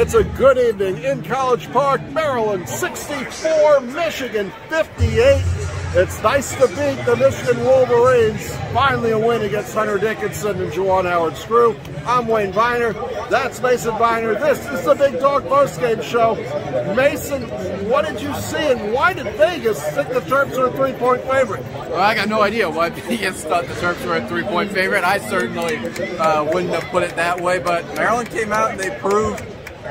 It's a good evening in College Park, Maryland 64, Michigan 58. It's nice to beat the Michigan Wolverines. Finally a win against Hunter Dickinson and Juwan Howard Screw. I'm Wayne Viener. That's Mason Viener. This is the Big Dog Postgame Show. Mason, what did you see and why did Vegas think the Terps are a three-point favorite? Well, I got no idea why Vegas thought the Terps were a three-point favorite. I certainly uh, wouldn't have put it that way, but Maryland came out and they proved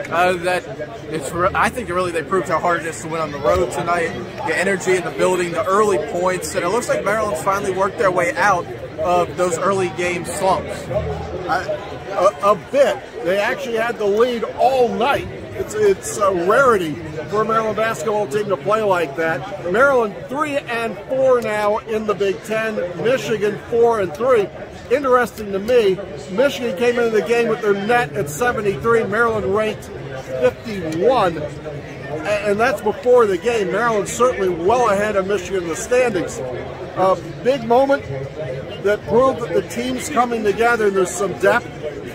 uh, that it's. I think really they proved how hard it is to win on the road tonight. The energy in the building, the early points, and it looks like Maryland's finally worked their way out of those early game slumps. a, a bit. They actually had the lead all night. It's, it's a rarity for a Maryland basketball team to play like that. Maryland three and four now in the Big Ten. Michigan four and three. Interesting to me, Michigan came into the game with their net at 73. Maryland ranked 51 and that's before the game. Maryland's certainly well ahead of Michigan in the standings. A big moment that proved that the team's coming together and there's some depth.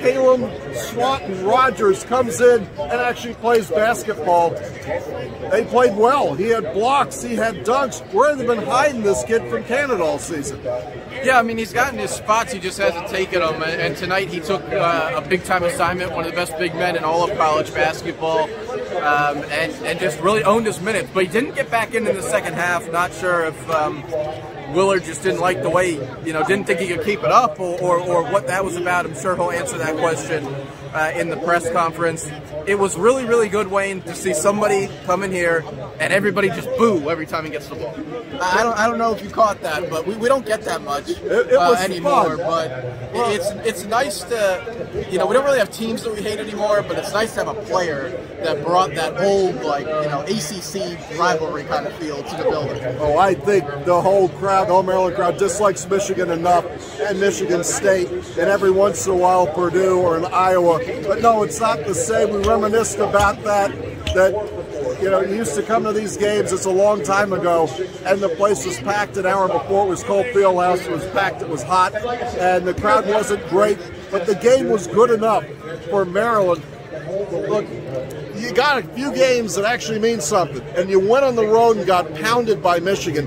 Caleb Swanton Rodgers comes in and actually plays basketball. They played well. He had blocks, he had dunks. Where have they been hiding this kid from Canada all season? Yeah, I mean, he's gotten his spots, he just hasn't taken them. And tonight he took uh, a big time assignment, one of the best big men in all of college basketball, um, and, and just really owned his minutes. But he didn't get back in in the second half. Not sure if. Um, Willard just didn't like the way, you know, didn't think he could keep it up or, or, or what that was about. I'm sure he'll answer that question uh, in the press conference. It was really, really good, Wayne, to see somebody come in here and everybody just boo every time he gets the ball. I don't, I don't know if you caught that, but we, we don't get that much it, it uh, anymore. Fun. But it's it's nice to, you know, we don't really have teams that we hate anymore, but it's nice to have a player that brought that old, like, you know, ACC rivalry kind of feel to the building. Oh, I think the whole crowd, the whole Maryland crowd, dislikes Michigan enough and Michigan State, and every once in a while Purdue or in Iowa but no, it's not the same. We reminisced about that, that, you know, used to come to these games, it's a long time ago, and the place was packed an hour before it was Cole Fieldhouse. It was packed, it was hot, and the crowd wasn't great, but the game was good enough for Maryland. Look, you got a few games that actually mean something, and you went on the road and got pounded by Michigan.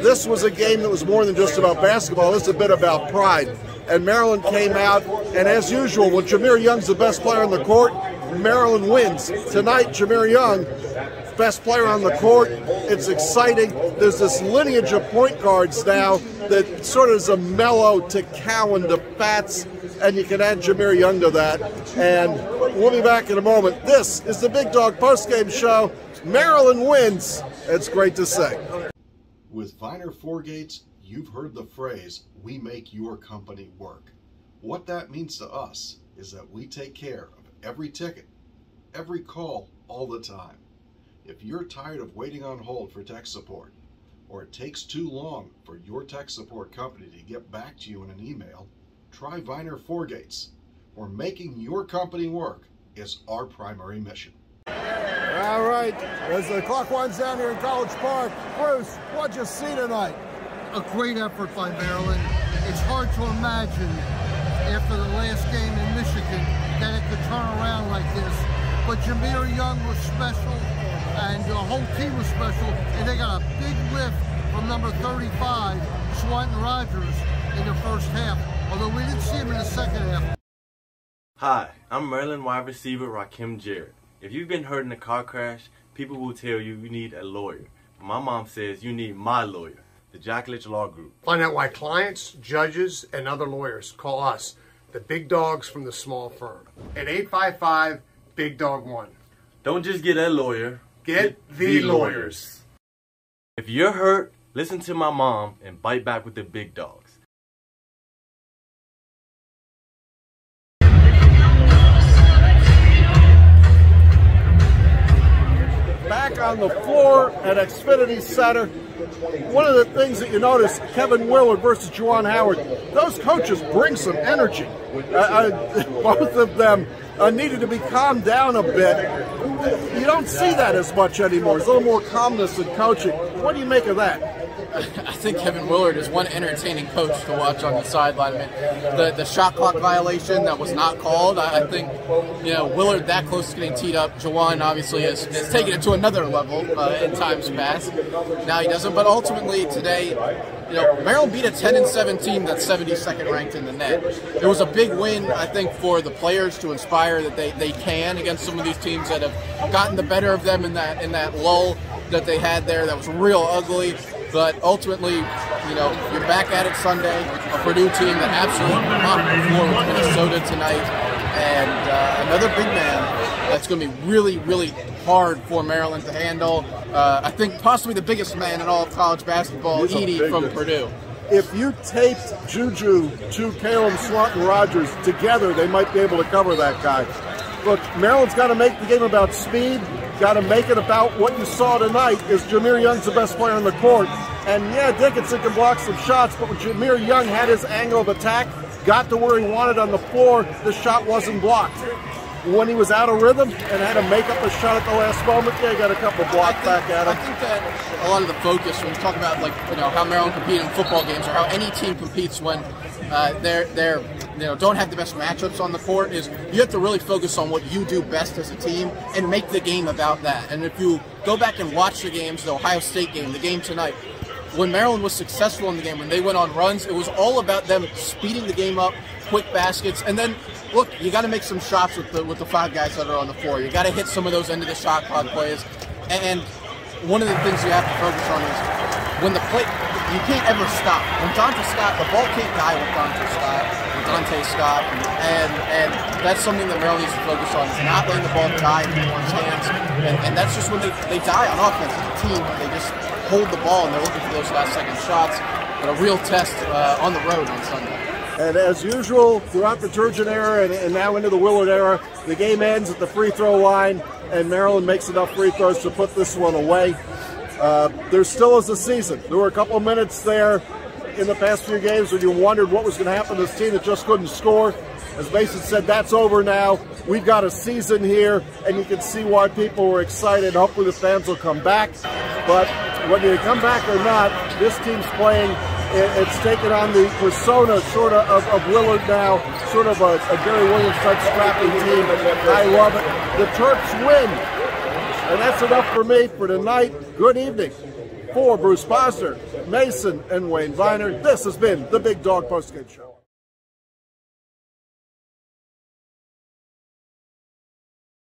This was a game that was more than just about basketball. Is a bit about pride and Maryland came out. And as usual, when Jahmir Young's the best player on the court, Maryland wins. Tonight, Jahmir Young, best player on the court. It's exciting. There's this lineage of point guards now that sort of is a Melo to Cowan to Fatts, and you can add Jahmir Young to that. And we'll be back in a moment. This is the Big Dog postgame show. Maryland wins. It's great to say. With Viner Gates, you've heard the phrase, we make your company work. What that means to us is that we take care every ticket, every call, all the time. If you're tired of waiting on hold for tech support, or it takes too long for your tech support company to get back to you in an email, try Viner Gates. where making your company work is our primary mission. All right, as the clock winds down here in College Park, Bruce, what'd you see tonight? a great effort by Maryland. It's hard to imagine after the last game in Michigan that it could turn around like this. But Jahmir Young was special and the whole team was special and they got a big lift from number 35, Swanton Rodgers, in the first half, although we didn't see him in the second half. Hi, I'm Maryland wide receiver Rakim Jarrett. If you've been hurt in a car crash, people will tell you you need a lawyer. My mom says you need my lawyer the Jack Litch Law Group. Find out why clients, judges, and other lawyers call us, the big dogs from the small firm, at 855 Big Dog 1. Don't just get a lawyer, get, get the, the lawyers. lawyers. If you're hurt, listen to my mom and bite back with the big dogs. Back on the floor at Xfinity Center, one of the things that you notice, Kevin Willard versus Juwan Howard, those coaches bring some energy. Uh, uh, both of them uh, needed to be calmed down a bit. You don't see that as much anymore. There's a little more calmness in coaching. What do you make of that? I think Kevin Willard is one entertaining coach to watch on the sideline. I mean, the the shot clock violation that was not called. I, I think you know Willard that close to getting teed up. Juwan obviously has, has taken it to another level uh, in times past. Now he doesn't. But ultimately today, you know, Maryland beat a 10 and 17 that's 72nd ranked in the net. It was a big win, I think, for the players to inspire that they, they can against some of these teams that have gotten the better of them in that in that lull that they had there that was real ugly. But ultimately, you know, you're back at it Sunday. A Purdue team that absolutely mopped the floor with Minnesota tonight, and uh, another big man that's going to be really, really hard for Maryland to handle. Uh, I think possibly the biggest man in all of college basketball, He's Edey from. Purdue. If you taped Juju to Caleb Swanton Rodgers together, they might be able to cover that guy. Look, Maryland's got to make the game about speed. Got to make it about what you saw tonight. Is Jahmir Young's the best player on the court? And yeah, Dickinson can block some shots, but when Jahmir Young had his angle of attack, got to where he wanted on the floor, the shot wasn't blocked. When he was out of rhythm and had to make up a shot at the last moment, yeah, he got a couple blocks back at him. I think that a lot of the focus when you talk about like you know how Maryland competes in football games or how any team competes when uh, they're they're you know don't have the best matchups on the court is you have to really focus on what you do best as a team and make the game about that. And if you go back and watch the games, the Ohio State game, the game tonight, when Maryland was successful in the game, when they went on runs, it was all about them speeding the game up, quick baskets, and then look, you got to make some shots with the with the five guys that are on the floor. You got to hit some of those end of the shot clock plays, and one of the things you have to focus on is when the play, you can't ever stop. When Donta Scott, the ball can't die with Donta Scott, Donta Scott, and and that's something that Maryland needs to focus on is not letting the ball die in anyone's hands, and, and that's just when they, they die on offense a team. They just hold the ball and they're looking for those last second shots. But a real test uh, on the road on Sunday. And as usual, throughout the Turgeon era and, and now into the Willard era, the game ends at the free throw line, and Maryland makes enough free throws to put this one away. Uh, there still is a season. There were a couple minutes there in the past few games when you wondered what was going to happen to this team that just couldn't score. As Mason said, that's over now. We've got a season here, and you can see why people were excited. Hopefully the fans will come back. But whether they come back or not, this team's playing. It's taken on the persona sort of of, of Willard now, sort of a, a Gary Williams type scrappy team. I love it. The Terps win. And that's enough for me for tonight. Good evening. For Bruce Posner, Mason, and Wayne Viener, this has been the Big Dog Postgame Show.